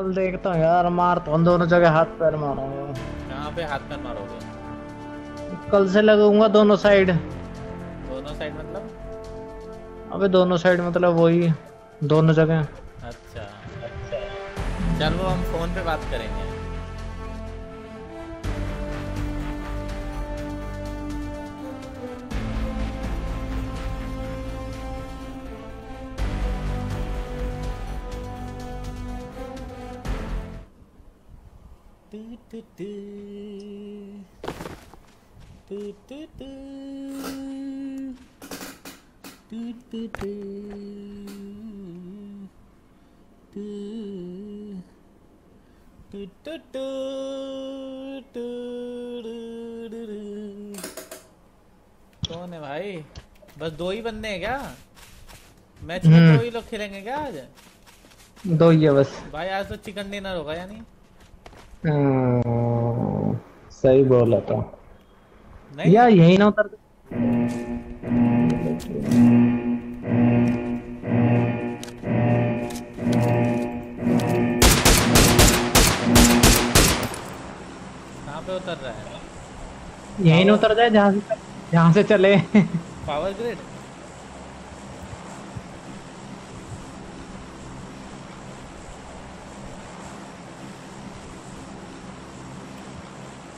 चल देखता हूँ यार मार तो दोनों जगह हाथ पैर मारो। यहाँ पे हाथ पैर मारोगे? कल से लगूँगा दोनों साइड दोनों साइड मतलब? अबे दोनों साइड मतलब वही दोनों जगह। अच्छा अच्छा। चलो हम फ़ोन पे बात करेंगे। कौन है भाई? बस दो ही बंदे हैं क्या? मैच में हम्म। दो ही लोग खेलेंगे क्या आज? दो ही है बस। भाई आज तो चिकन डिनर होगा यानी। हाँ, सही बोला था नहीं? यार यही ना उतर। उतर रहा है। यही ना उतर जाए जहाँ से जहाँ से चले। पावर ग्रिड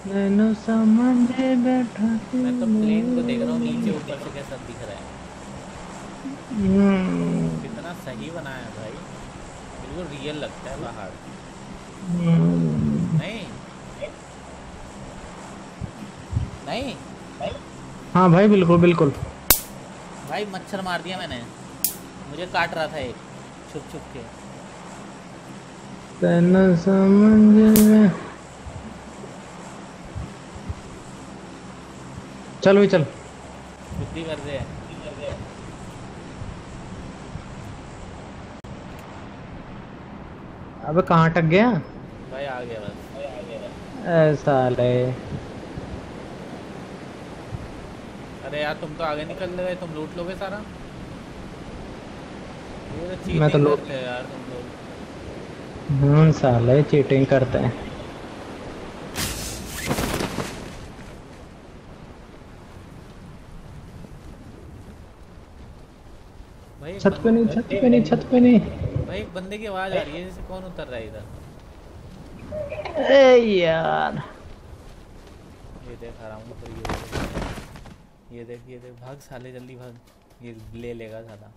मैंने समझे बैठा मैं तो प्लेन को देख रहा हूँ नीचे ऊपर से कैसा दिख रहा है। हम्म, कितना सही बनाया भाई। बिल्कुल रियल लगता है पहाड़ हम्म। नहीं। नहीं। हाँ भाई बिल्कुल बिल्कुल। भाई मच्छर मार दिया मैंने। मुझे काट रहा था एक छुप छुप के। तेना समझ में। चल भाई चल। बुद्धि कर दे अबे कहाँ अटक गया? भाई आ गया बस। ऐसा ले अरे यार तुम तो आगे निकल गए तुम लूट लोगे सारा। तो मैं तो लूट- यार तुम लोग। हम्म साले चीटिंग करते हैं। भाई छत पे नहीं छत पे नहीं छत पे नहीं। भाई एक बंदे की आवाज़ आ रही है जैसे कौन उतर रहा है इधर? ए यार। ये देख रहा हूँ पर ये ये देख ये देख भाग साले जल्दी भाग। ये ले लेगा साला।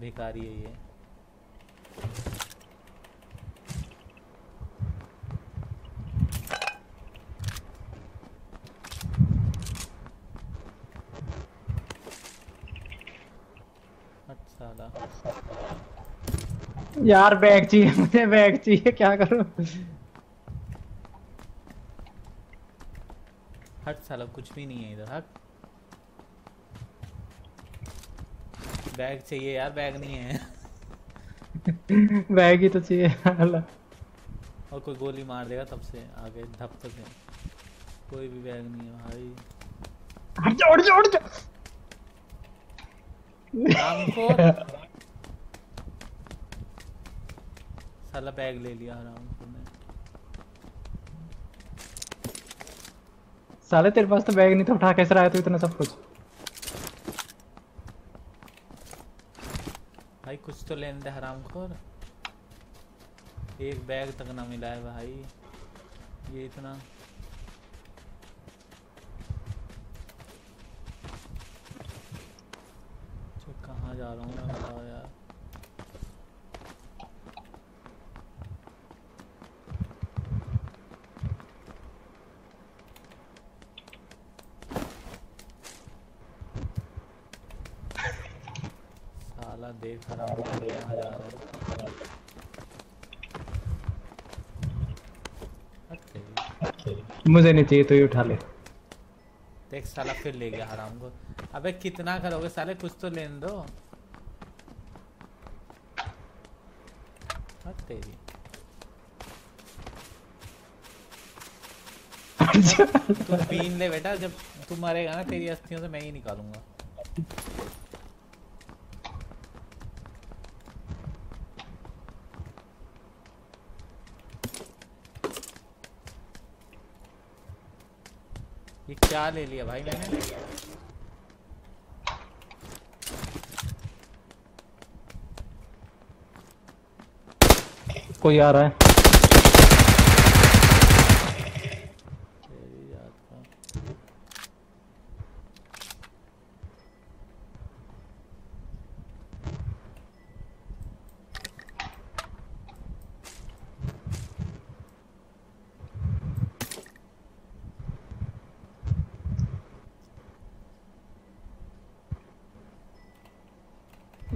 भिखारी है ये। यार बैग चाहिए मुझे बैग चाहिए क्या करूँ? हट साला कुछ भी नहीं है इधर हट। बैग चाहिए यार बैग नहीं है। बैग ही तो चाहिए। और कोई गोली मार देगा तब से आगे धप से कोई भी बैग नहीं है भाई। हट जा उठ जा उठ जा। साला बैग ले लिया रामखोर ने। साले तेरे पास तो बैग नहीं था उठा कैसे आया है तू इतना सब कुछ? भाई, कुछ तो लेने दे हराम खोर। एक बैग तक ना मिला है भाई। ये इतना। कहा कहाँ जा रहा हूँ मैं बताओ यार साला देख रहा हूँ कहाँ जा रहा है अच्छा जी। मुझे नहीं चाहिए तो ही उठा ले। देख साला फिर ले गया हराम को। अबे कितना करोगे साले? कुछ तो लेने दो। तेरी। तू पीन ले बेटा जब तू मरेगा ना तेरी अस्थियों से मैं ही निकालूँगा ये क्या ले लिया भाई मैंने। कोई आ रहा है तेरी याद का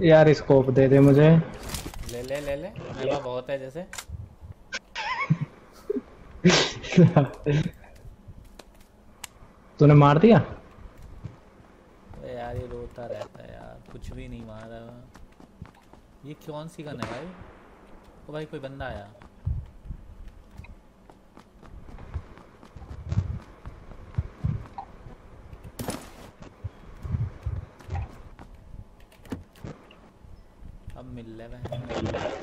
यार स्कोप दे दे मुझे। ले ले ले ले। मेरे बहुत है जैसे। तूने मार दिया? अरे यार ये रोता रहता है यार। कुछ भी नहीं मारा ये कौन सी गन है भाई? ओ भाई कोई बंदा आया अब मिल ले भाई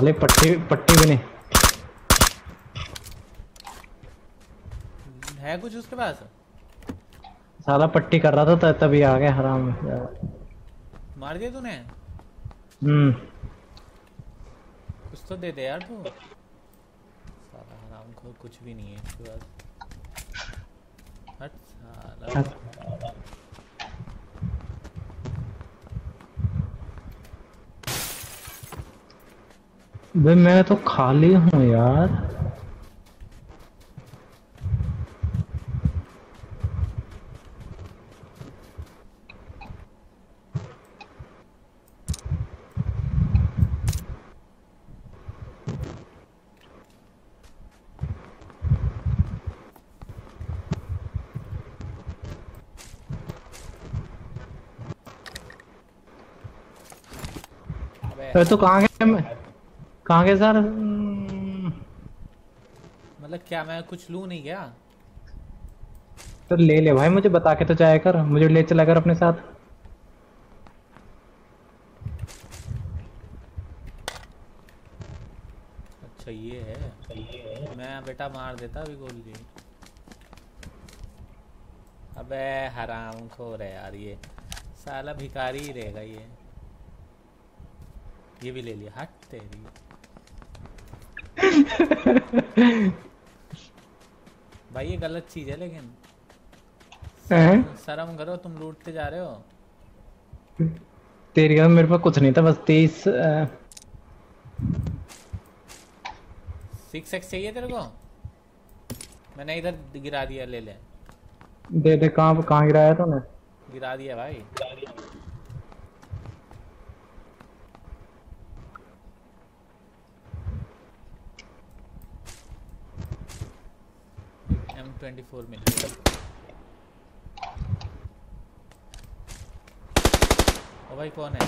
साले पट्टी पट्टी भी नहीं। है कुछ उसके पास? साला पट्टी कर रहा था तभी आ गया हराम मार दिया तूने? हम्म। कुछ तो दे दे यार तू। साला हराम को कुछ भी नहीं है इसके पास। हट साला। मैं तो खाली हूँ यार। तो कहाँ गया मैं? कहाँ गया सर? मतलब क्या मैं कुछ लूँ नहीं क्या? तो ले ले भाई मुझे बता के तो जाया कर। मुझे ले चला कर अपने साथ। अच्छा ये है। मैं बेटा मार देता अभी गोली। अबे हराम खोर है यार ये। साला भिखारी ही रहेगा ये। ये भी ले लिया। हट तेरी। भाई ये गलत चीज़ है लेकिन। शर्म करो तुम लूटते जा रहे हो। तेरी का मेरे पास कुछ नहीं था बस तेईस सिक्स एक्स चाहिए तेरे को? मैंने इधर गिरा दिया ले ले। दे दे कहाँ कहाँ गिराया तूने? गिरा दिया भाई। एम ट्वेंटी फोर मिल गया भाई कौन है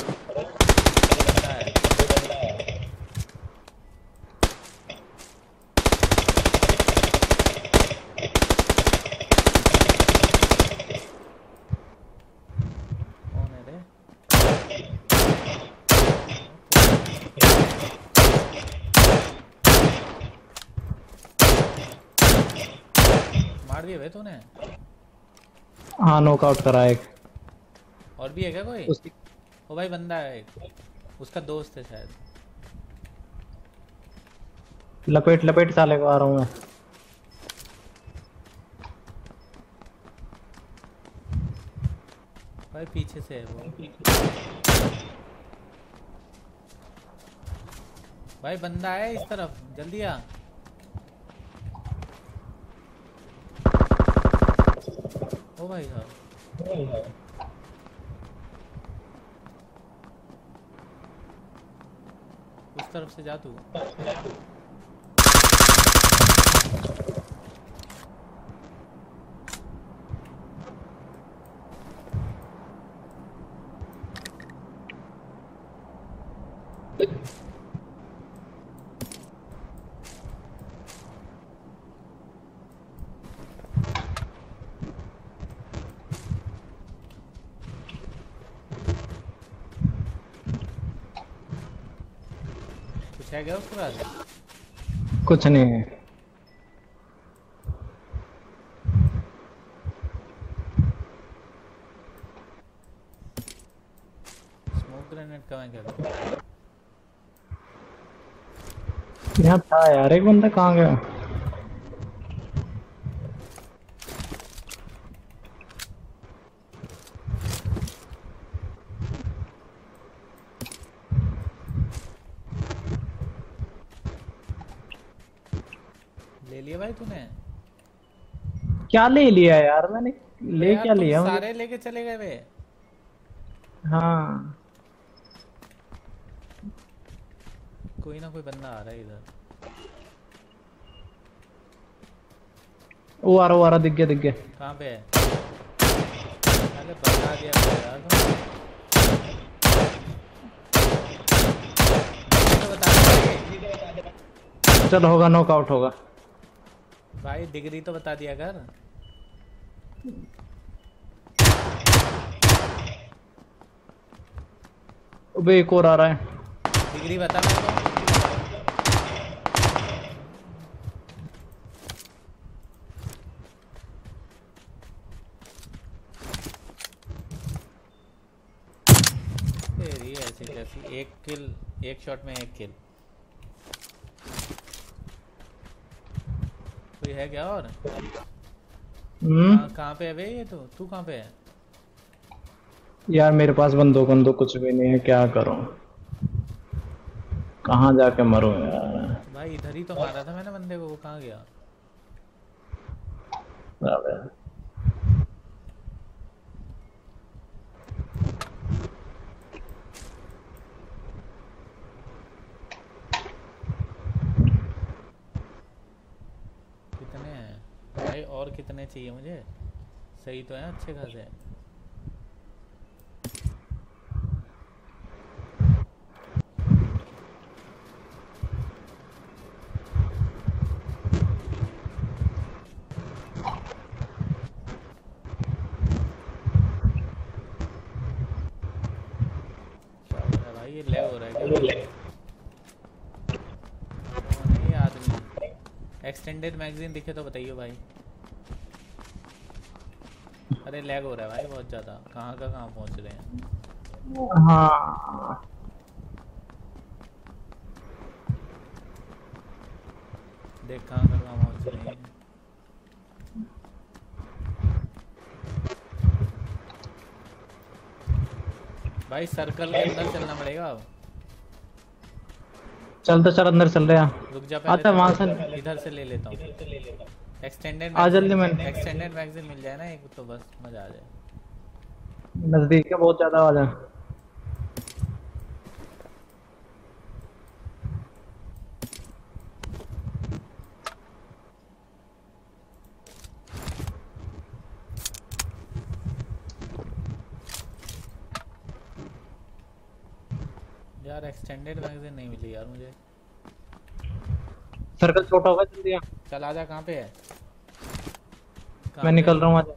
है कौन है रे दिया भाई तूने? हाँ नॉकआउट करा एक। और भी है क्या कोई? ओ भाई बंदा है एक। उसका दोस्त है शायद। लपेट लपेट साले को आ रहा हूँ मैं। भाई पीछे से है वो। भाई बंदा है इस तरफ़। जल्दी आ। भाई साहब। उस तरफ़ से जा तू। उसके पास कुछ नहीं। है स्मोक ग्रेनेड कहाँ क्या? यहाँ था यार एक बंदा कहाँ गया ले लिया भाई तूने क्या ले लिया यार? मैंने ले यार क्या लिया सारे लेके चले गए वे। हाँ। कोई ना कोई बंदा आ रहा है इधर। वो आ रहा वो आ रहा दिख गया दिख गया। कहाँ पे है? अरे बता दिया यार तो चल होगा नॉकआउट होगा। भाई डिग्री तो बता दिया कर। अबे एक और आ रहा है। डिग्री बता मेरे को। एक किल एक शॉट में एक किल कोई है क्या और? कहाँ कहाँ पे है बे ये तो? तू कहाँ पे है? यार मेरे पास बंदूक बंदूक कुछ भी नहीं है क्या करूँ? कहाँ जाके मरूं यार? भाई इधर ही तो मारा था मैंने बंदे को वो कहाँ गया अबे। कितने हैं भाई और कितने चाहिए मुझे? सही तो है, अच्छे खासे एक्सटेंडेड मैगजीन दिखे तो बताइए भाई। अरे लैग हो रहा है भाई बहुत ज़्यादा। कहाँ का कहाँ पहुँच रहे हैं? हाँ। देख कहाँ का कहाँ पहुँच रहे हैं। भाई सर्कल के अंदर चलना पड़ेगा अब। चल तो चल अंदर चल रहे हैं। रुक जा पहले आता है वहाँ पहले से इधर से ले लेता हूँ। एक्सटेंडेड आ जल्दी मैंने एक्सटेंडेड मैगजीन मिल जाए ना एक तो बस मज़ा आ जाए। नज़दीक है बहुत ज़्यादा आवाज़ है। यार एक्सटेंडेड मैगजीन नहीं मिली यार मुझे। सर्कल छोटा होगा जल्दी आ चल आजा कहाँ पे है? कहाँ मैं निकल रहा हूँ आजा।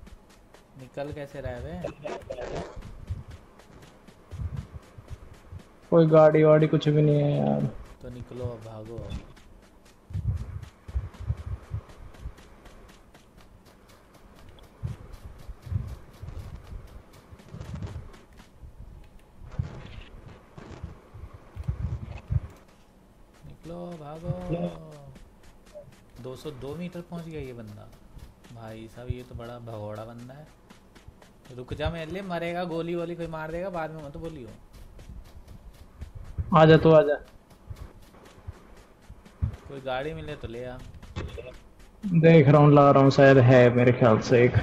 निकल कैसे रहा है बे कोई गाड़ी वाड़ी कुछ भी नहीं है यार। तो निकलो अब भागो निकलो भागो। 202 मीटर पहुँच गया ये बंदा। भाई साहब ये तो बड़ा भगोड़ा बंदा है। रुक जा मेरे लिए मरेगा गोली वोली कोई मार देगा बाद में मत बोलियो। आजा तू आजा कोई गाड़ी मिले तो ले आ। देख रहा हूँ ला रहा हूँ शायद है मेरे ख्याल से एक।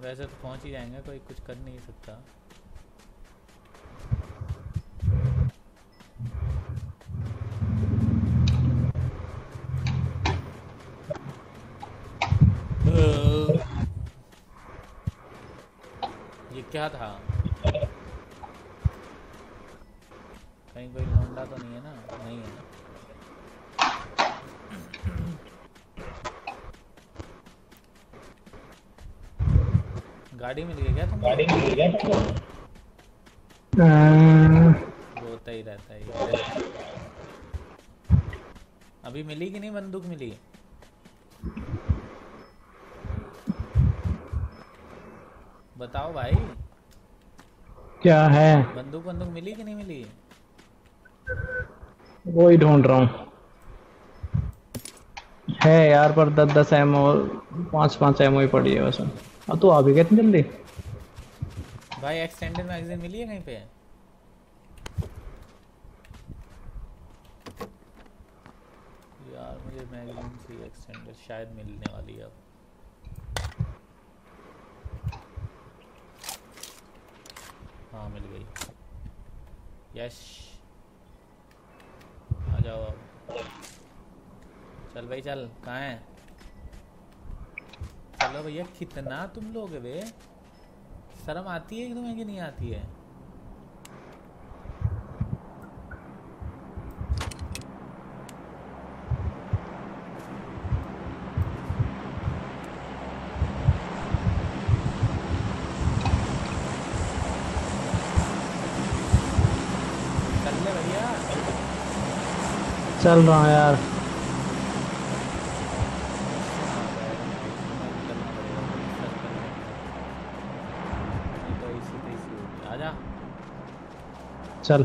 वैसे तो पहुँच ही जाएँगे कोई कुछ कर नहीं सकता ये क्या था? कहीं कोई लौंडा तो नहीं है ना? नहीं है ना? गाड़ी मिल गई क्या तुमको? गाड़ी मिल गया अह, रोता ही रहता है अभी मिली कि नहीं? बंदूक मिली? बताओ भाई। क्या है? बंदूक बंदूक मिली कि नहीं मिली? वो ही ढूंढ रहा हूँ। है यार पर दस दस एमओ पाँच पाँच एमओ ही पड़ी है बस अब तू आ भी गया इतनी जल्दी? भाई एक्सटेंडेड मैगजीन मिली है कहीं पे? यार मुझे मैगजीन चाहिए एक्सटेंडेड शायद मिलने वाली है अब। हाँ मिल गई यश आ जाओ अब। चल भाई, चल। कहाँ है? चलो भैया, कितना तुम लोग है शर्म आती है कि तुम्हें कि नहीं आती है चल ले भैया चल रहा हूँ यार। चल।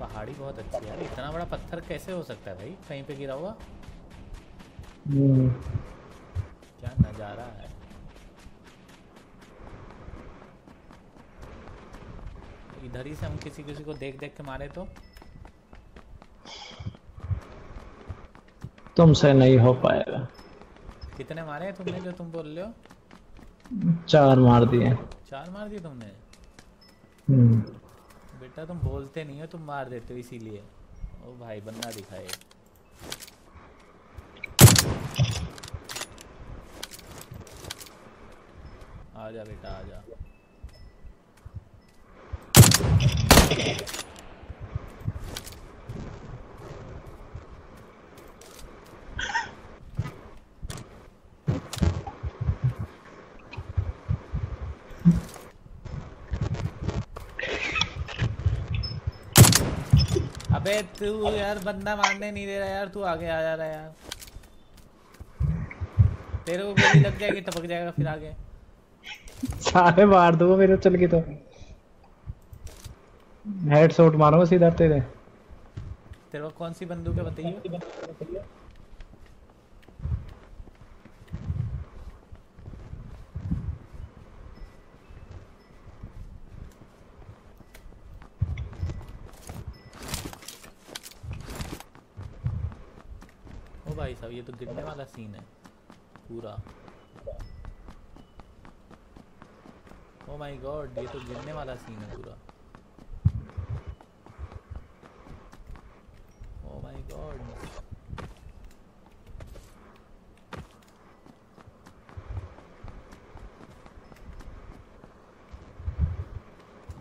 पहाड़ी बहुत अच्छी है यार इतना बड़ा पत्थर कैसे हो सकता है भाई? कहीं पे गिरा हुआ हम्म, क्या नज़ारा है? इधर ही से हम किसी किसी को देख देख के मारे तो। तुमसे नहीं हो पाएगा। कितने मारे हैं तुमने जो तुम बोल रहे हो? चार मार दिए। चार मार दिए तुमने? हम्म, बेटा तुम बोलते नहीं हो तुम मार देते हो इसीलिए। ओ भाई बंदा दिखाए आजा बेटा आजा अबे तू यार बंदा मारने नहीं दे रहा यार, तू आगे आ जा रहा यार। तेरे को गोली लग जाएगी, टपक जाएगा फिर आगे। सारे मार दो मेरे चल के तो। हेड शॉट मारूँगा सीधा तेरे। तेरे को कौन सी बंदूक है बताइए? ओ भाई साहब ये तो गिरने वाला सीन है। पूरा। ओ माय गॉड ये तो गिरने वाला सीन है पूरा ओ माय गॉड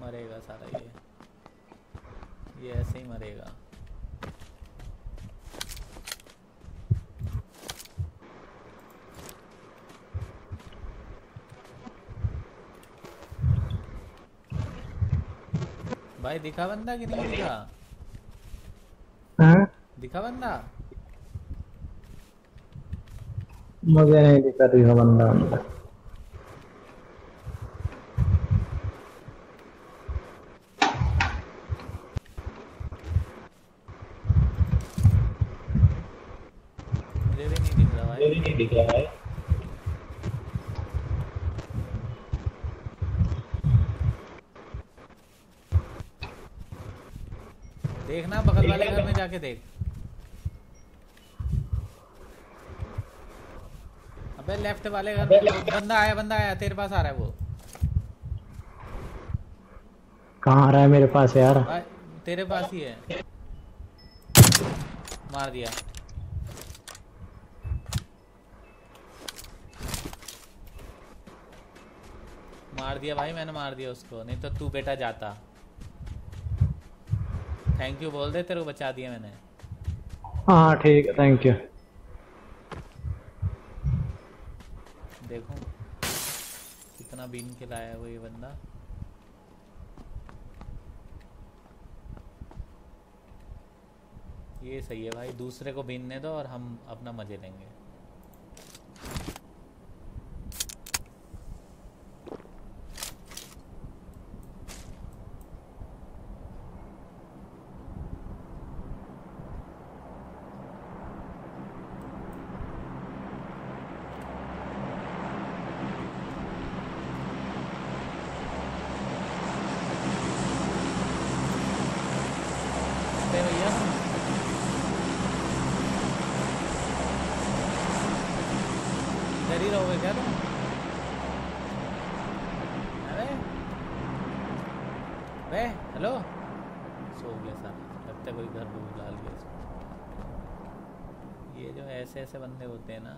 मरेगा सारा ये ये ऐसे ही मरेगा भाई दिखा बंदा कि नहीं दिखा? हाँ? दिखा बंदा? मुझे नहीं दिखा दिखा बंदा। बंदा मुझे भी नहीं दिख रहा भाई नहीं दिख रहा है देखना बगल वाले घर में जाके देख। अबे लेफ़्ट वाले घर बंदा आया बंदा आया तेरे पास आ रहा है वो। कहाँ आ रहा है मेरे पास यार? तेरे पास ही है। मार दिया। मार दिया भाई मैंने मार दिया उसको नहीं तो तू बेटा जाता। थैंक यू बोल दे तेरे को बचा दिया मैंने। हाँ ठीक है थैंक यू देखो कितना बीन के लाया वो ये बंदा। ये सही है भाई दूसरे को बीनने दो और हम अपना मज़े लेंगे। ऐसे बंदे होते हैं ना।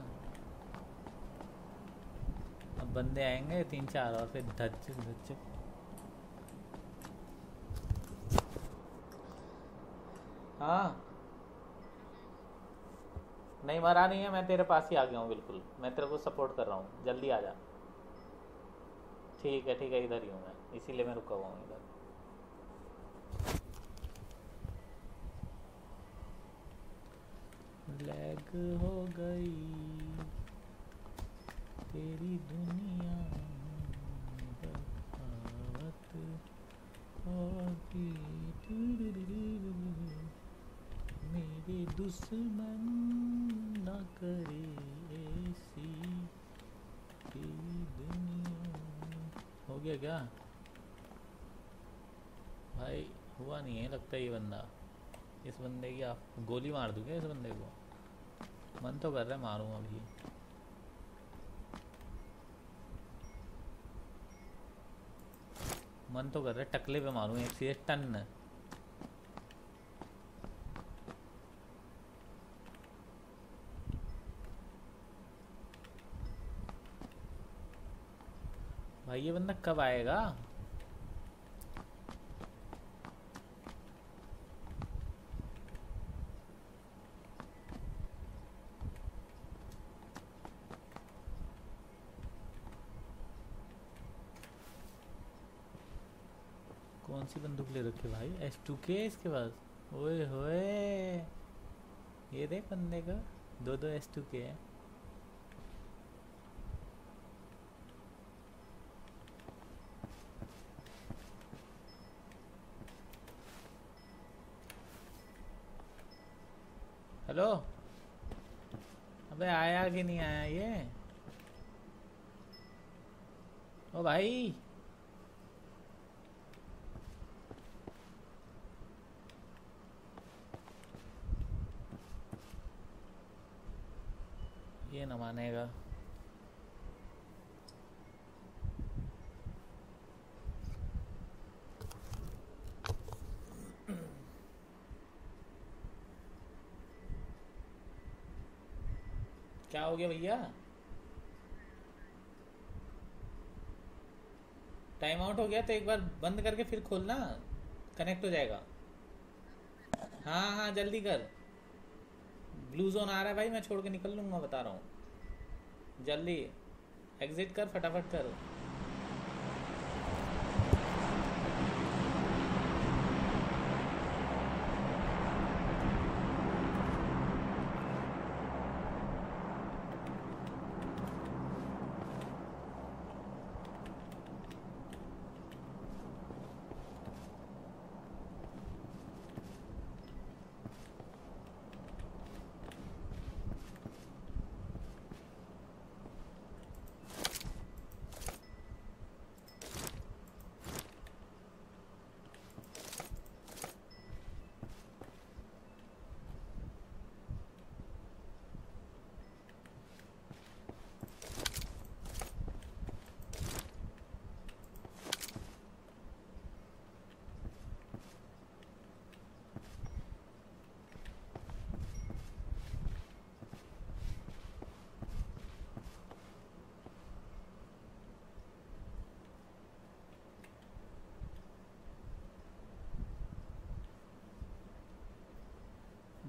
अब बंदे आएँगे तीन चार और फिर धच धच हाँ। नहीं, मरा नहीं है, मैं तेरे पास ही आ गया हूँ, बिल्कुल। मैं तेरे को सपोर्ट कर रहा हूँ। जल्दी आ जा। ठीक है ठीक है, इधर ही हूँ मैं। इसीलिए मैं रुका हुआ हूँ इधर। लैग हो गई। तेरी दुनिया मेरे दुश्मन न करे ऐसी। तेरी दुनिया हो गया क्या? भाई, हुआ नहीं है, लगता ये बंदा। इस बंदे की आप गोली मार दूँ क्या इस बंदे को? मन तो कर रहा है, मारूं अभी। मन तो कर रहा है, टकले पे मारूं, एक सीधे टन। भाई, ये बंदा कब आएगा कौन सी बंदूक ले रखी भाई? एस टू के इसके पास? ओए होए। ये देख बंदे का। दो दो एस टू के हेलो? अबे आया कि नहीं आया ये? ओ भाई ये न मानेगा क्या हो गया भैया? टाइम आउट हो गया तो एक बार बंद करके फिर खोलना। कनेक्ट हो जाएगा। हाँ हाँ जल्दी कर। ब्लू जोन आ रहा है भाई, मैं छोड़ के निकल लूँगा, बता रहा हूँ। जल्दी। एग्जिट कर, फटाफट कर।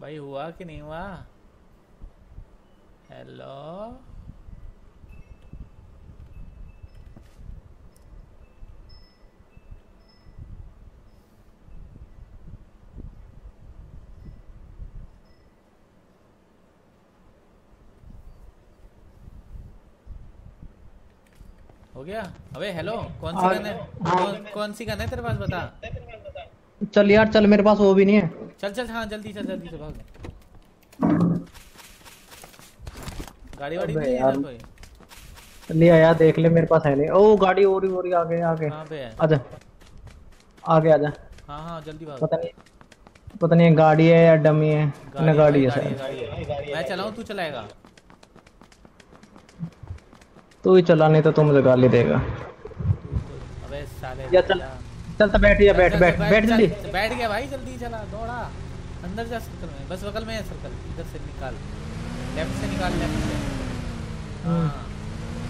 भाई हुआ कि नहीं हुआ? हेलो हो गया? अबे हेलो कौन सी गन है। हाँ। कौन, कौन सी गन है तेरे पास बता? चल यार चल मेरे पास वो भी नहीं है। चल चल हाँ जल्दी चल जल्दी से भाग। गाड़ी वाड़ी है यार। कोई? ले आया देख ले मेरे पास है नहीं। ओ गाड़ी और ही और ही आगे आगे। कहाँ पे है? आजा। आगे आजा। हाँ हाँ जल्दी भाग। पता नहीं पता नहीं गाड़ी है या डमी है। ना गाड़ी है है। मैं चलाऊं तू चलाएगा? तू ही चला नहीं तो तू मुझे गाली देगा। अबे साले या चल। चल तो बैठ या बैठ बैठ बैठ जल्दी। बैठ गया भाई जल्दी चला दौड़ा। अंदर जा सर्कल में बस बगल में है सर्कल इधर से निकाल। लेफ़्ट से निकाल लेफ़्ट से। हाँ।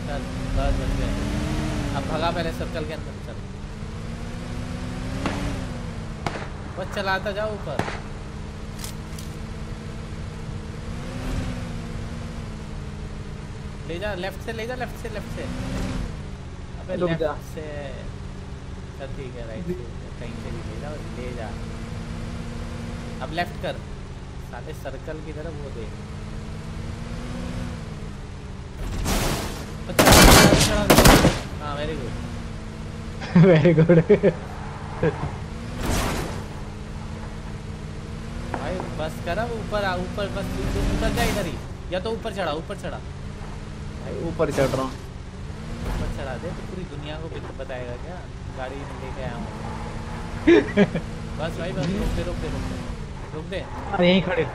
चल बस बस गया अब भगा पहले सर्कल के अंदर चल। बस चलाता जाओ ऊपर। ले जा लेफ़्ट से ले जा लेफ़्ट से लेफ़्ट से। अबे लेफ़्ट से। चल ठीक है राइट कहीं से भी ले जा ले जा। अब लेफ़्ट कर। साले सर्कल की तरफ़ वो दे अच्छा। हाँ वेरी गुड वेरी गुड भाई बस कर अब ऊपर आ ऊपर बस तू- तू उतर जा इधर ही। या तो ऊपर चढ़ा ऊपर चढ़ा। भाई ऊपर चढ़ रहा हूँ। ऊपर चढ़ा दे तो पूरी दुनिया को बताएगा क्या? गाड़ी लेके आया हूँ। बस भाई बस रुक दे रुक दे रुक दे रुक दे। अरे यहीं खड़े।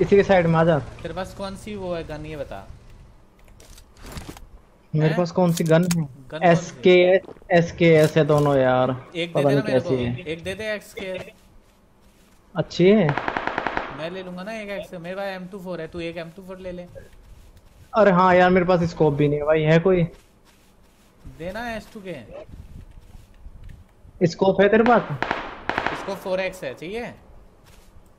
इसी के साइड में आ जा। तेरे पास कौन सी वो है गन ये बता। मेरे पास कौन सी गन? है S K S K S है दोनों यार। एक दे देना मेरे को। है। एक दे दे एक्स के अच्छी है। मैं ले लूँगा ना एक एक्स मेरे पास एम टू फोर है तू एक एम टू फोर ले ले। अरे हाँ यार मेरे पास स्कोप भी नहीं है भाई है कोई? देना एस टू के स्कोप है तेरे पास? इसको फोर एक्स है चाहिए?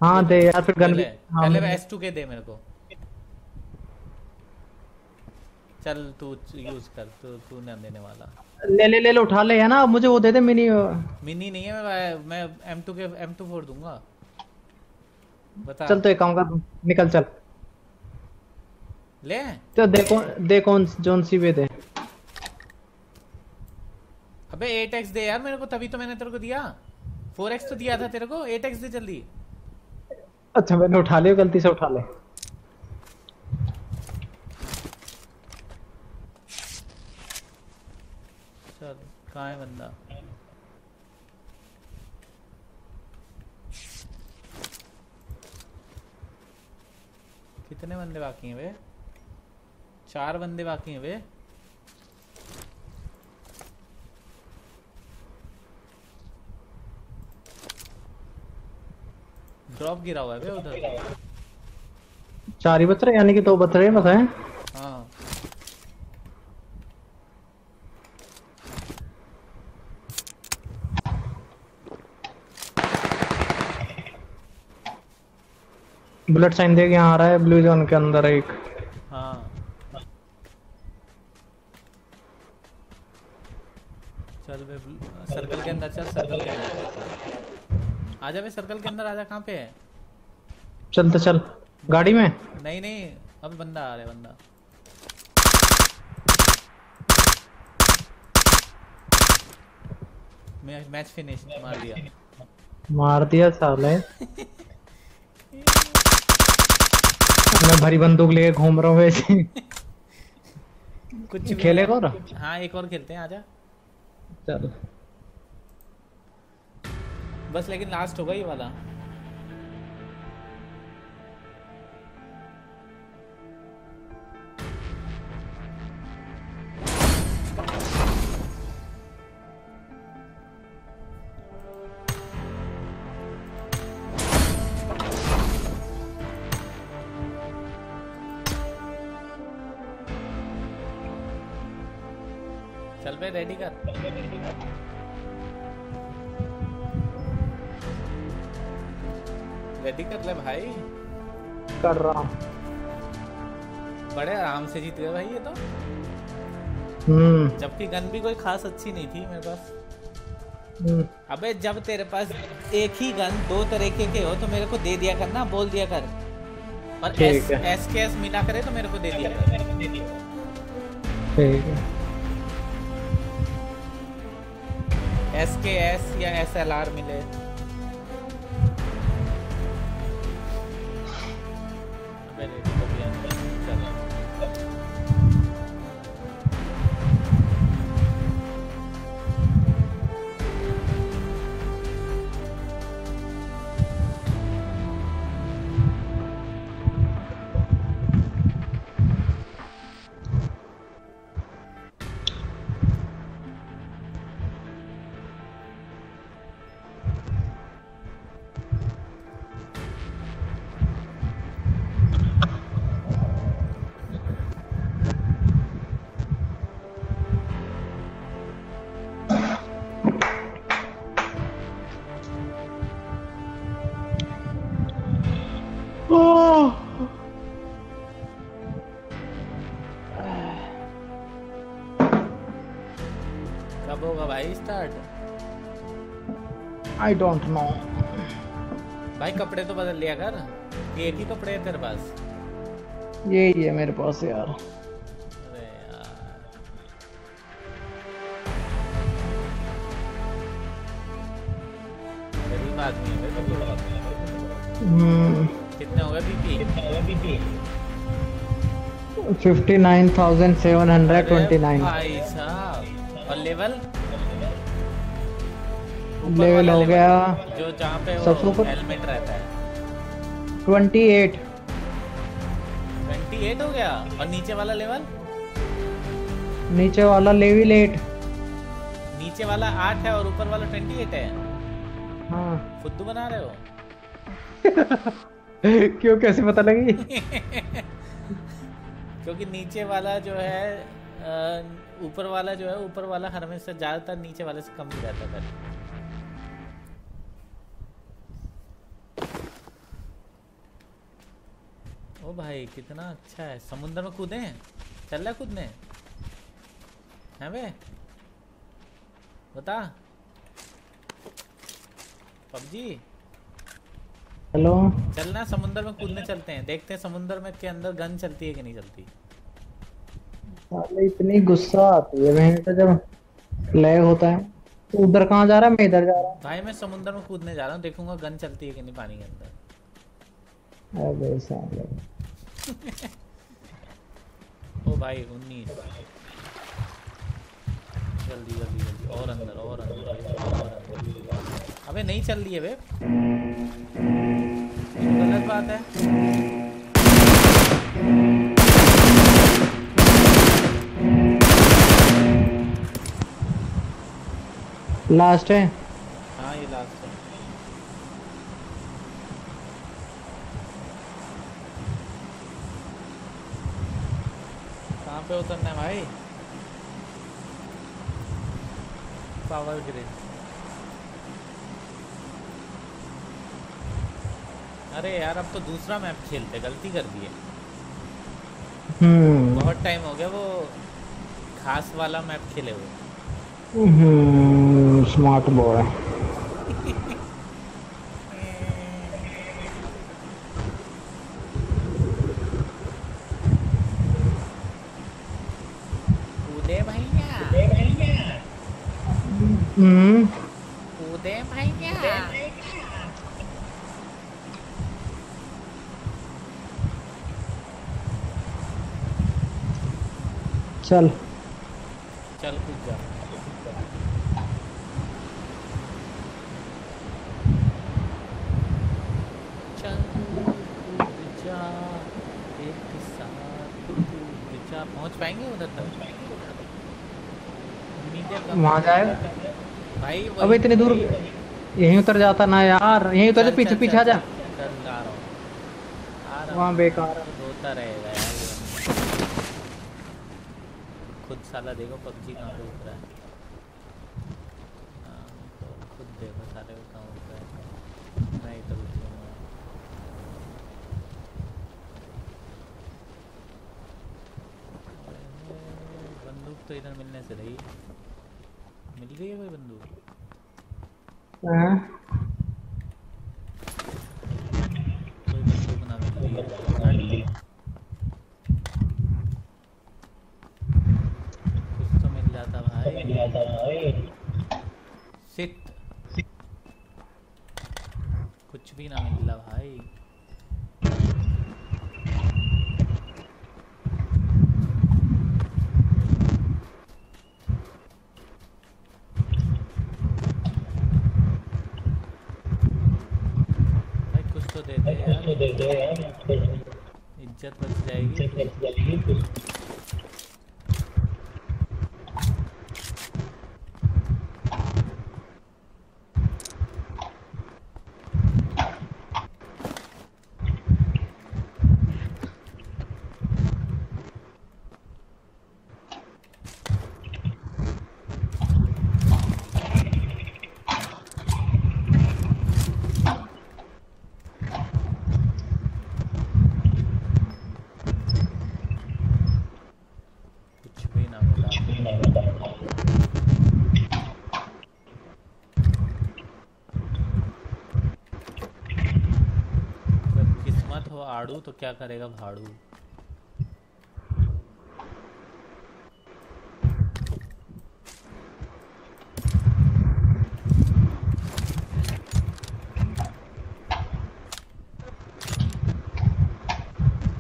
हाँ दे यार फिर गन पहले हाँ पहले मुझे- के दे मेरे को। चल तू यूज़ कर तू तू नहीं देने वाला। ले ले ले ले उठा ले है ना? मुझे वो दे दे मिनी मिनी नहीं है मैं मैं M two K M two four दूँगा। बता। चल तो एक काम कर निकल चल। ले। तो दे कौन दे कौन जोन सी वे दे। अबे एट एक्स दे यार मेरे को तभी तो मैंने तेरे को दिया। फोर एक्स तो दिया था तेरे को एट एक्स दे जल्दी। अच्छा मैंने उठा लिया गलती से उठा ले चल कहाँ है बंदा? कितने बंदे बाकी हैं वे? चार बंदे बाकी हैं वे? ड्रॉप गिरा हुआ है वे उधर। चार ही बच यानी कि दो बच रहे हैं बस है? हाँ। बुलेट साइन देख यहाँ आ रहा है ब्लू जोन के अंदर एक। हाँ। चल बे सर्कल के अंदर चल सर्कल के अंदर। आजा बे सर्कल के अंदर आजा कहाँ पे है? चल तो चल। गाड़ी में? नहीं नहीं अब बंदा आ रहा है बंदा। मैं मैच फिनिश मार दिया। मार दिया साले। मैं भरी बंदूक लेके घूम रहा हूँ वैसे। कुछ खेलेगा और? हाँ एक और खेलते हैं आजा। चल। बस लेकिन लास्ट होगा ये वाला। कर रहा हूँ। बड़े आराम से जीत गए भाई ये तो। हम्म। जबकि गन भी कोई खास अच्छी नहीं थी मेरे पास। हम्म, अबे जब तेरे पास एक ही गन दो तरीके के हो तो मेरे को दे दिया कर ना बोल दिया कर। और एस एस के एस मिला करे तो मेरे को दे दिया कर। ठीक है। एस के एस या एस एल आर मिले। होगा भाई स्टार्ट आई डोंट नो भाई कपड़े तो बदल लिया कर। एक ही कपड़े है तेरे पास। यही है मेरे पास यार। अरे यार। आदमी है तो हम्म। कितने हो गए बीपी? कितने हो गए BP? Fifty nine thousand seven hundred twenty nine. भाई साहब और लेवल? लेवल हो गया। जो जहाँ पे सबसे ऊपर? हेलमेट रहता है। Twenty eight. 28 हो गया? और नीचे वाला लेवल? नीचे वाला लेवल एट। नीचे वाला 8 है और ऊपर वाला 28 है। हाँ। फुद्दू बना रहे हो? क्यों कैसे पता लगी? क्योंकि नीचे वाला जो है ऊपर वाला जो है ऊपर वाला हर हमेशा ज़्यादातर नीचे वाले से कम ही रहता है। ओ भाई कितना अच्छा है। समुद्र में कूदे? हैं चल रहा है कूदने? हैं बे बता। पबजी? हेलो। चलना समुद्र में कूदने चलते हैं। देखते हैं समुद्र में के अंदर गन चलती है कि नहीं चलती। साले इतनी गुस्सा आती है वहीं तो जब लैग होता है। तो उधर कहाँ जा रहा है? मैं इधर जा रहा भाई मैं समुद्र में कूदने जा रहा हूँ। देखूँगा गन चलती है कि नहीं पानी के अंदर। हूँ अबे साले। ओ भाई, उन्नीस। जल्दी जल्दी जल्दी। और अंदर और अंदर अबे, नहीं चल रही है तो गलत बात है। लास्ट हाँ ये लास्ट है कहाँ पे उतरना है भाई पावर ग्रिड अरे यार अब तो दूसरा मैप खेलते गलती कर दी है हम्म। बहुत टाइम हो गया वो खास वाला मैप खेले हुए। हम्म स्मार्ट बॉय कूदे भैया हम्म कूदे भैया चल। चल कूद जा। चल कूद जा एक साथ कूद जा। पहुँच पाएँगे उधर तक? वहाँ जाएगा भाई अब इतनी दूर यहीं उतर जाता ना यार। यहीं उतर जा पीछे पीछे आ जा। वहाँ बेकार है। रोता रहेगा यार ये। खुद साला देखो पबजी कहाँ पे उतरा है। हाँ, तो खुद देखो कहाँ उतरा है। मैं इधर अरे, बंदूक तो इधर मिलने से रही। मिल गई है कोई बंदूक हाँ? कोई बंदूक ना मिल रही है कुछ तो मिल जाता भाई कुछ भी ना मिल रहा भाई भाई कुछ तो दे दे यार इज़्ज़त बच जाएगी कुछ भी ना मिला अगर आड़ू तो क्या करेगा भाड़ू?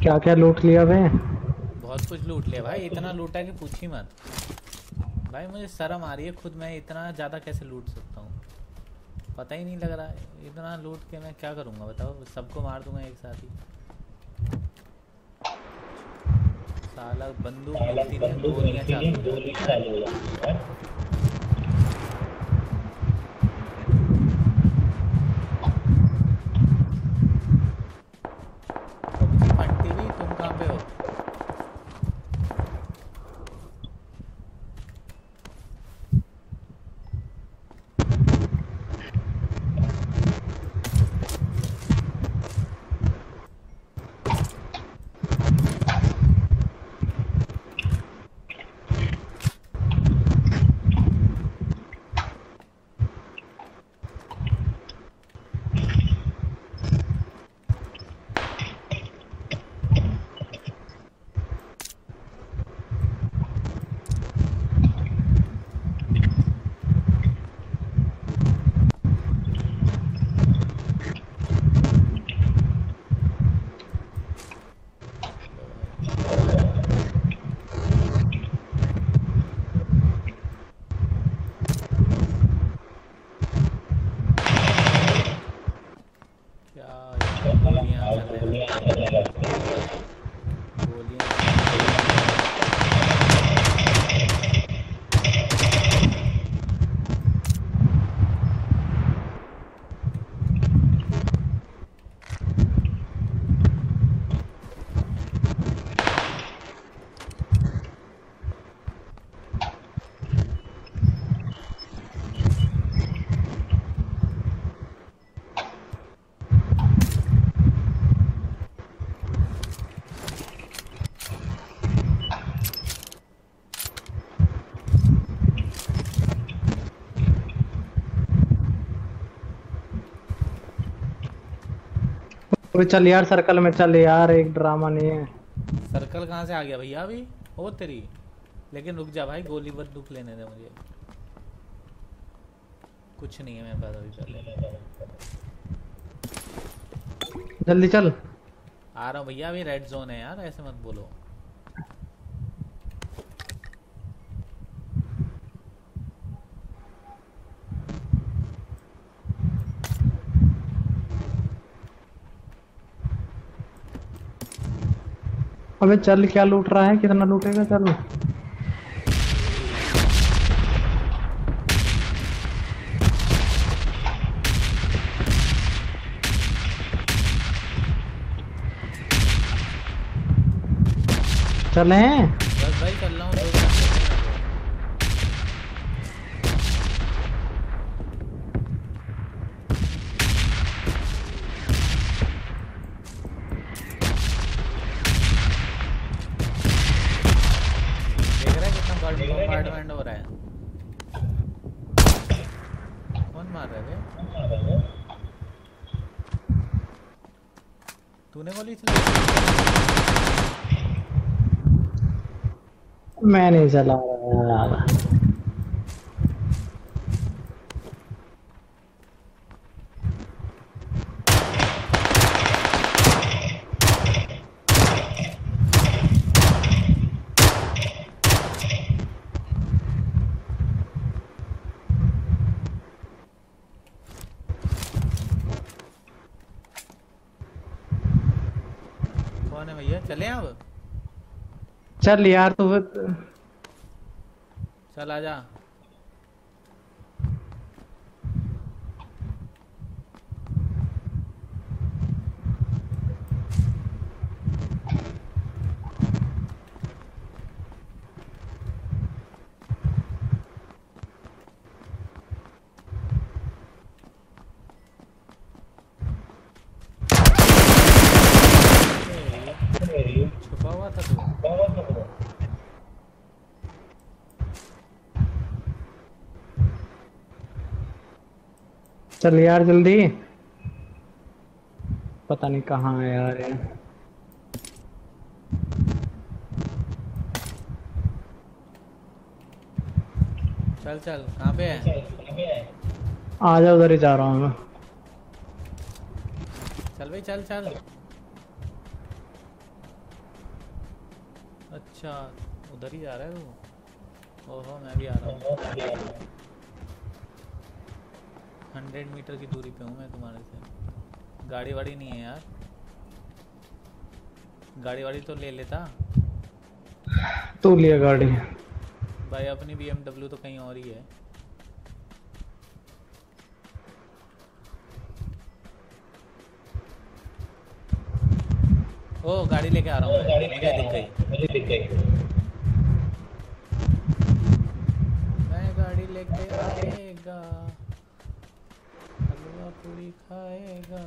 क्या क्या लूट लिया बे बहुत कुछ लूट लिया। भाई इतना लूटा कि पूछ ही मत। भाई मुझे शर्म आ रही है खुद मैं इतना ज़्यादा कैसे लूट सकता हूँ? पता ही नहीं लग रहा इतना लूट के मैं क्या करूँगा बताओ? सबको मार दूँगा एक साथ ही। साला बंदूक मिलती नहीं गोलियाँ चालू हो जाती हैं। पबजी फंटी हुई तुम कहाँ पे हो क्या यार, गोलियाँ चल रही हैं। गोलियाँ अबे चल यार सर्कल में चल यार एक ड्रामा नहीं है। सर्कल कहाँ से आ गया भैया अभी? ओ तेरी। लेकिन रुक जा भाई गोली बंदूक लेने दे मुझे। कुछ नहीं है मेरे पास अभी पहले जल्दी चल। आ रहा हूँ भैया अभी रेड जोन है यार ऐसे मत बोलो। अबे चल क्या लूट रहा है? कितना लूटेगा? चल। चले? नहीं चला रहा यार है भैया? चले चल यार तो फिर- चल आजा छुपा हुआ था तू चल यार जल्दी। पता नहीं कहाँ है यार ये। चल चल कहाँ पे है? आ जा उधर ही जा रहा हूँ मैं। चल भाई चल चल। अच्छा उधर ही जा रहा है तू? ओहो मैं भी आ रहा हूँ। हंड्रेड मीटर की दूरी पे हूँ मैं तुम्हारे से। गाड़ी वाड़ी नहीं है यार। गाड़ी वाड़ी तो ले लेता। तू लिया गाड़ी। भाई अपनी बीएमडब्ल्यू तो कहीं और ही है। ओ गाड़ी लेके आ रहा हूँ मैं। मुझे दिख गई। मैं गाड़ी लेके आएगा। पूरी खाएगा।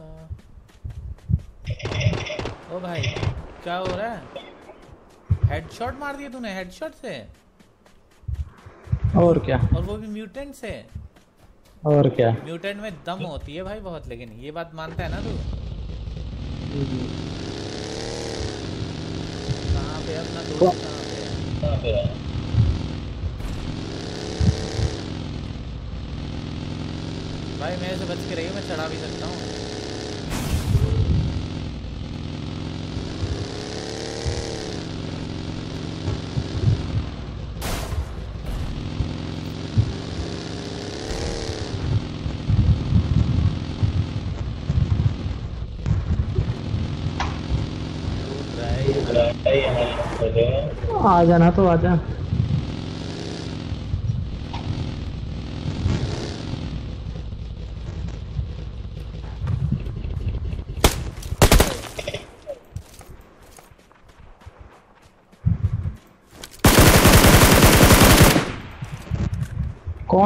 ओ भाई क्या हो रहा है? हेडशॉट मार दिया तूने हेडशॉट से? और क्या? और वो भी म्यूटेंट से? और क्या? म्यूटेंट में दम होती है भाई बहुत लेकिन ये बात मानता है ना तू? कहाँ पे अपना दोस्त कहाँ पे भाई मेरे से बच के रहिए मैं चढ़ा भी सकता हूँ रहा। आ जाना तो आ जा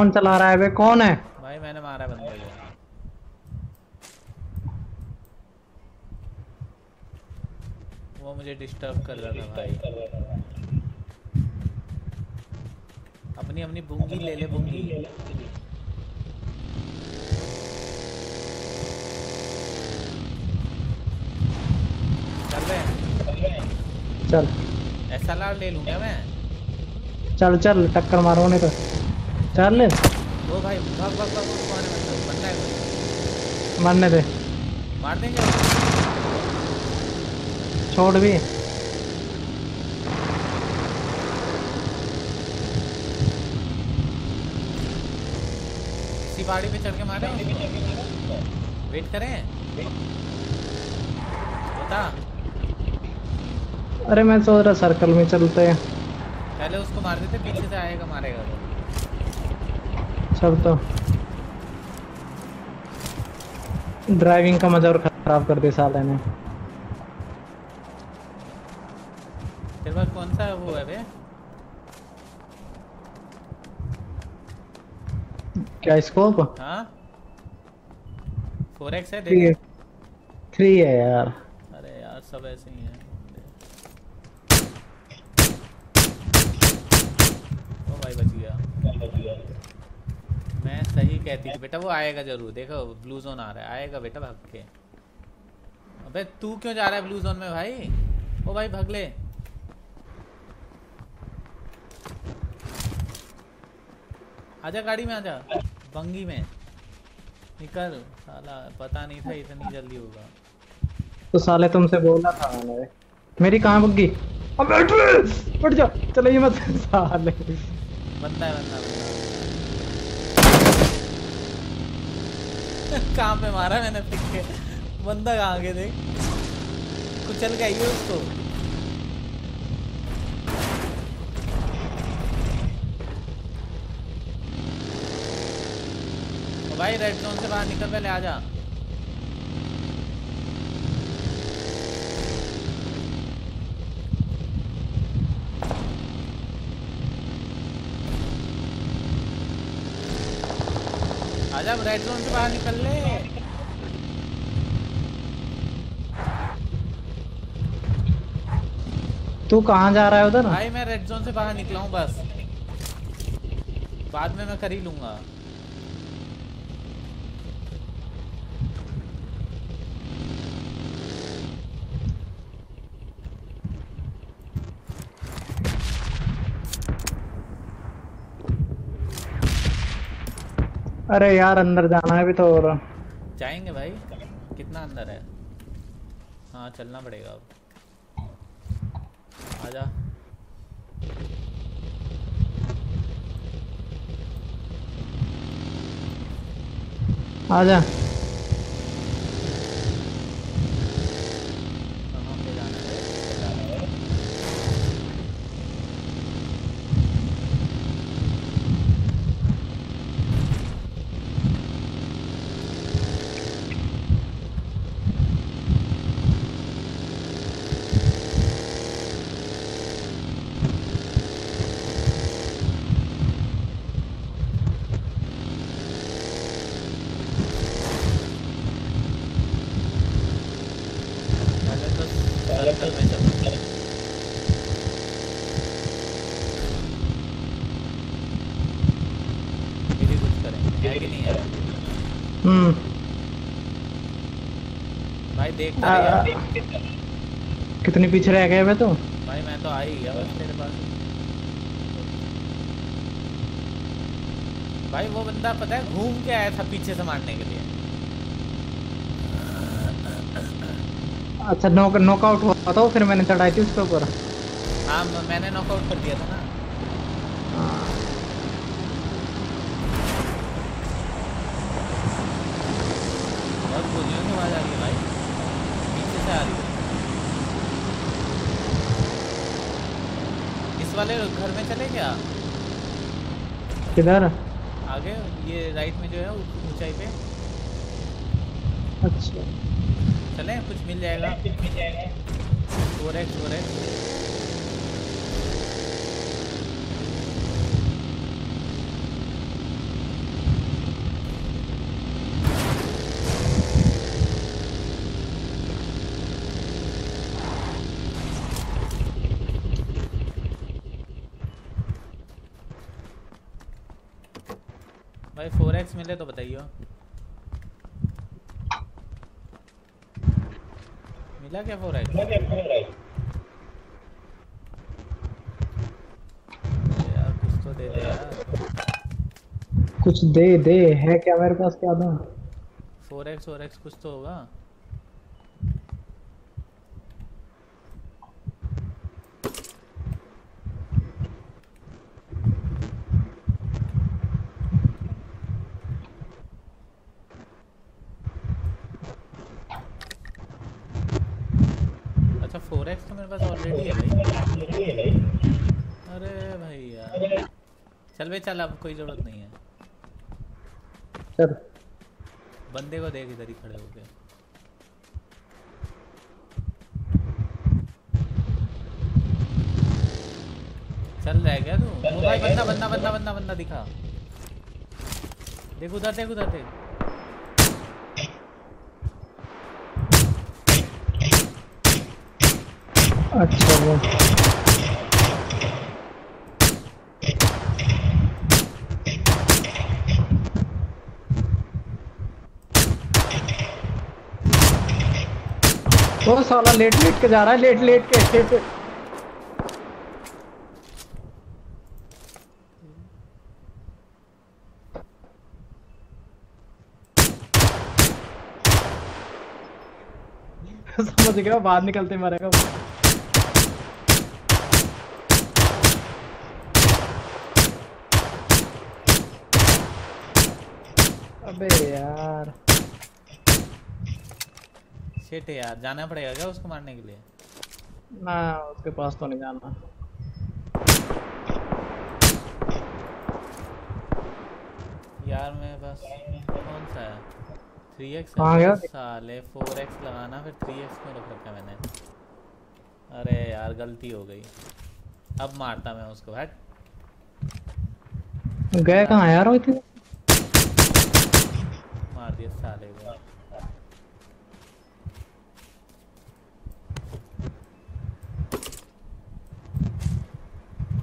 कौन चला रहा है? बे कौन है? भाई मैंने मारा बंदे को। वो मुझे डिस्टर्ब कर रहा था भाई। अपनी अपनी बुंगी ले ले बुंगी चल बे। चल। ऐसा लाल ले लूँगा मैं। चल चल टक्कर मारो नहीं तो। चल ओ भाई भाग भाग भाग है मतलब बंदा है। मरने दे। मार देंगे? छोड़ भी। इसी पहाड़ी पे चढ़ के मारे? वेट करें? बता। अरे मैं सोच रहा सर्कल में चलते हैं। पहले उसको मार देते पीछे से आएगा मारेगा चल तो ड्राइविंग का मज़ा और खराब कर दे साले ने। तेरे पास कौन सा वो है बे क्या स्कोप हाँ? फोर एक्स है देख थ्री है। यार। अरे यार सब ऐसे ही है ओ भाई बच गया मैं सही कहती थी बेटा वो आएगा ज़रूर देखो ब्लू जोन आ रहा है आएगा बेटा भाग के। अबे तू क्यों जा रहा है ब्लू जोन में भाई? ओ भाई भाग ले। आजा गाड़ी में आजा बंगी में। निकल साला पता नहीं था इतनी जल्दी होगा। तो साले तुमसे बोला था मैंने। मेरी कहाँ बग्गी अब बैठ रे बैठ जा चले ये मत। साले। बंदा है बंदा बंदा कहाँ पे मारा मैंने पिक के। बंदा कहाँ के देख? कुचल गई है उसको। भाई रेड जोन से बाहर निकल, पहले आ जा। आजा रेड जोन से बाहर निकल ले। तू कहाँ जा रहा है उधर? भाई मैं रेड जोन से बाहर निकला हूँ बस। बाद में मैं कर ही लूँगा। अरे यार अंदर जाना है भी तो और। जाएँगे भाई। कितना अंदर है? हाँ चलना पड़ेगा अब। आजा आजा कहाँ पे जाना है पहले तो सर्कल में चलो फिर ही कुछ करेंगे है कि नहीं है हम्म भाई देख तो आ, आ, कितनी पीछे रह गए मैं तो? भाई मैं तो आ ही गया बस तेरे पास। भाई वो बंदा पता है घूम के आया था पीछे से मारने के लिए। अच्छा नॉक नॉकआउट हुआ था फिर मैंने चढ़ाई थी उसके ऊपर। हाँ मैंने नॉकआउट कर दिया था ना बहुत गोलियों की आवाज़ आ रही है भाई पीछे से आ रही है इस वाले घर में चले क्या किधर? आगे ये राइट में जो है ऊंचाई पे। अच्छा। चले कुछ मिल जाएगा। कुछ मिल फोर एक्स भाई फोर एक्स मिले तो बताइए मिला क्या फोर एक्स यार कुछ तो दे दे यार। कुछ दे दे है क्या मेरे पास क्या एक्स फोर एक्स कुछ तो होगा अच्छा फोर एक्स तो मेरे पास ऑलरेडी है भाई अरे भैया चल भाई चल अब कोई ज़रूरत नहीं है। चल। बंदे को देख इधर ही खड़े होके। चल रहा है क्या तू? वो भाई बंदा बंदा बंदा बंदा बंदा दिखा। देख उधर देख उधर देख। अच्छा वो। साला लेट लेट के जा रहा है, लेट लेट के समझ गया, बाहर निकलते मरेगा वो। अबे यार शिट यार जाना पड़ेगा क्या उसको मारने के लिए? ना उसके पास तो नहीं जाना। यार मेरे पास कौन सा है? थ्री एक्स कहाँ गया? साले फोर एक्स लगाना फिर थ्री एक्स में रख रखा मैंने। अरे यार गलती हो गई। अब मारता मैं उसको हट। गए कहाँ यार वो इतने? मार दिया साले को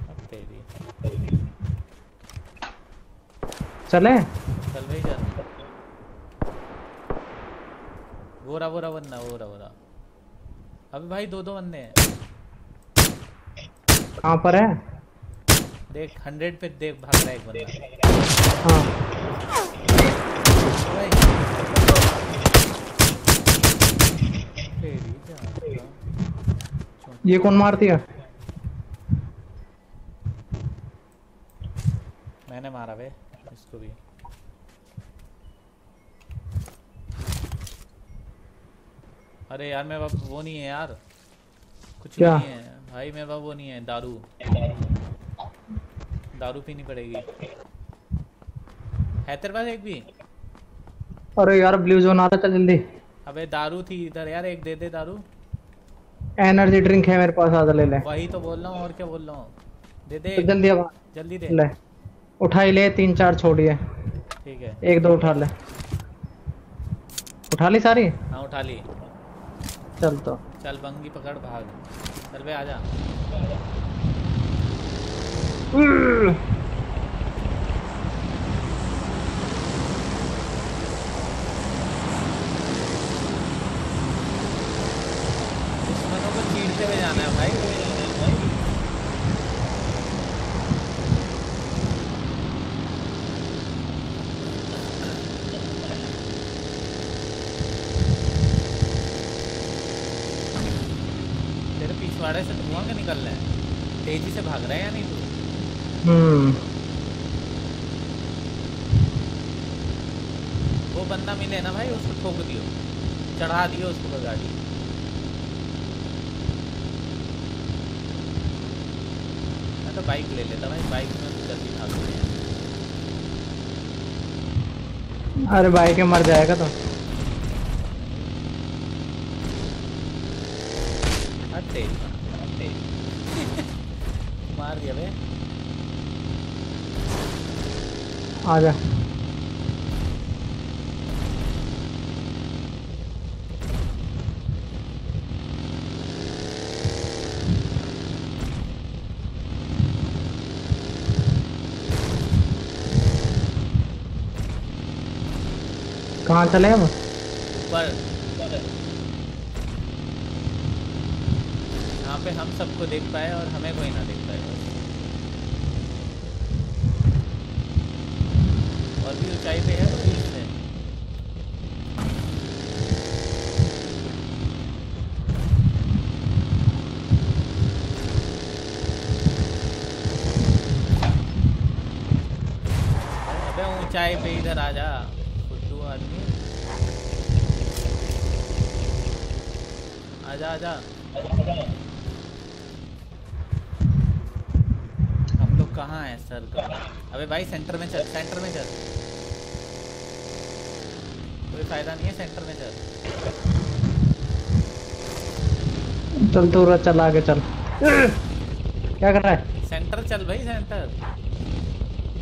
अब तेरी चले? चल भाई चल वो रहा वो रहा बंदा वो रहा वो रहा। अभी भाई दो दो बंदे हैं। कहाँ पर है? देख हंड्रेड पे देख भाग रहा है एक बंदा। हाँ। भाई। ये कौन मार दिया मैंने मारा बे। इसको भी। अरे यार मेरे पास वो नहीं है यार। कुछ क्या? नहीं है। भाई मेरे पास वो नहीं है दारू। दारू पीनी पड़ेगी। है तेरे पास एक भी? अरे यार ब्लू जोन आ रहा चल जल्दी। अबे दारू थी इधर यार एक दे दे दारू। एनर्जी ड्रिंक है मेरे पास आधा ले ले। वही तो बोल रहा हूँ और क्या बोल रहा हूँ? दे दे। तो जल्दी अब जल्दी दे। ले। उठा ही ले तीन चार छोड़िए ठीक है। एक दो उठा ले। उठा ली सारी? हाँ उठा ली। चल तो। चल बंगी पकड़ भाग। चल बे आजा दुश्मनों को चीरते हुए जाना है भाई तेरे पिछवाड़े से धुआँ का निकल रहा है तेज़ी से भाग रहा है या नहीं तू? हम्म। वो बंदा मिले ना भाई उसको ठोक दियो। चढ़ा दियो उसको गाड़ी। मैं तो बाइक ले लेता भाई बाइक में तो जल्दी भाग रहे हैं। अरे भाई के मर जाएगा तो। हट तेरी। मार दिया बे आ जा। कहाँ चले अब ऊपर यहाँ पे हम सबको देख पाए और हमें कोई ना देख भी ऊंचाई पे है तो बीच में अबे ऊंचाई पे इधर आ जा फुद्दू आदमी। आजा आजा हम लोग कहाँ हैं, सर? का अबे भाई सेंटर में चल सेंटर में चल। फ़ायदा नहीं है सेंटर में चल चल तू रहा चल आगे चल। क्या कर रहा है? सेंटर चल भाई सेंटर।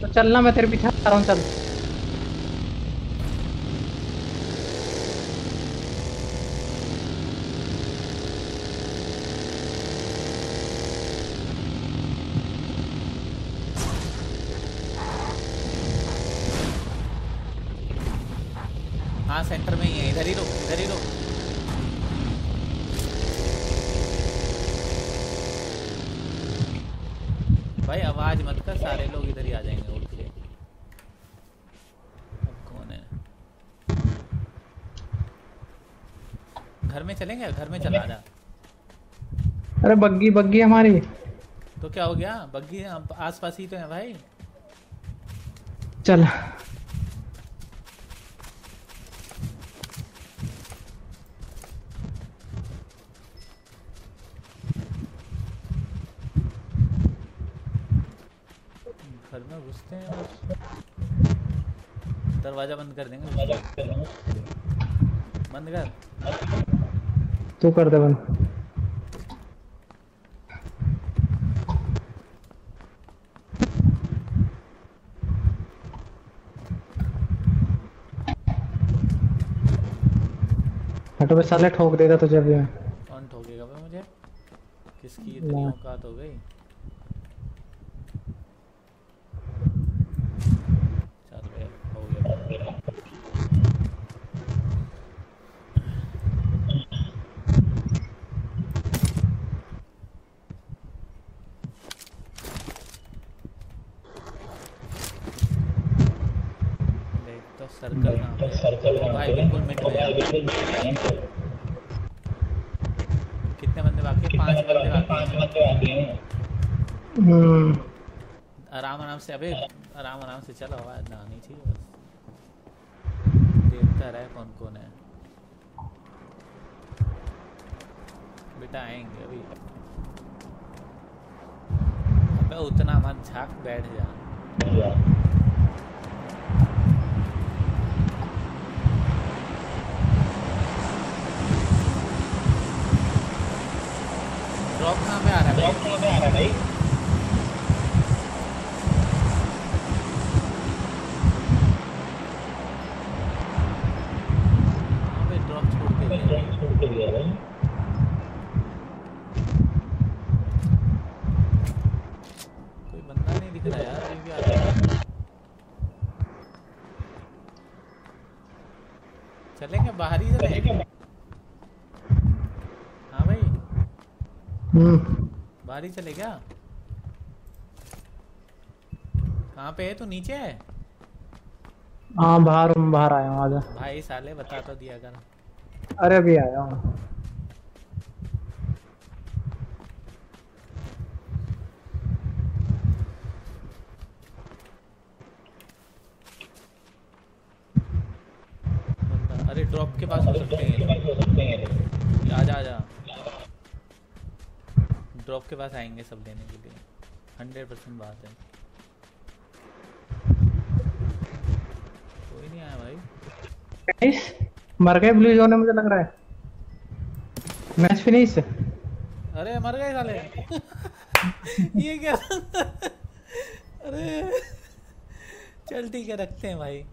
तो चलना मैं तेरे पीछे आ रहा हूँ चल हाँ सेंटर में ही है इधर ही रुक इधर ही रुक भाई आवाज़ मत कर सारे लोग इधर ही आ जाएँगे उठ के अब कौन है? घर में चलेंगे घर में चला जा अरे बग्गी बग्गी हमारी। तो क्या हो गया? बग्गी आस पास ही तो है भाई। चल घुसते हैं बस दरवाज़ा बंद कर देंगे। बंद कर तू कर दे बंद। हटो बे साले ठोक देगा तुझे अभी। मैं कौन ठोकेगा भाई मुझे? किसकी इतनी औकात हो गई चल बे हो गया देख तो सर्कल है? सर्कल ओ भाई बिल्कुल मिट गया। कितने बंदे बाकी हैं? पाँच बंदे बाकी हैं? हम्म। आराम आराम से अबे आराम आराम से चलो आवाज़ ना आनी चाहिए बस। देखता रहे कौन कौन है। बेटा आएँगे अभी। अबे उतना मत झाक बैठ जा। ड्रॉप कहाँ पे आ रहा है भाई हाँ भाई ड्रॉप छोड़ के गया कोई बंदा नहीं दिख रहा यार अभी भी आ रहा है चलेंगे बाहर ही चलेंगे हाँ भाई हम्म बाहर ही चले गया कहाँ पे है? तू नीचे है? हाँ बाहर बाहर आया हूँ आजा। भाई साले बता तो दिया कर। अरे अभी आया हूँ बंदा अरे ड्रॉप के पास हो सकते हैं आजा आजा ड्रॉप के पास आएँगे सब लेने के लिए। हंड्रेड परसेंट बात है। कोई नहीं आया भाई। फिनिश मर गए ब्लू जोन में मुझे लग रहा है। मैच फिनिश अरे मर गए साले। ये क्या? अरे। चल ठीक है रखते हैं भाई।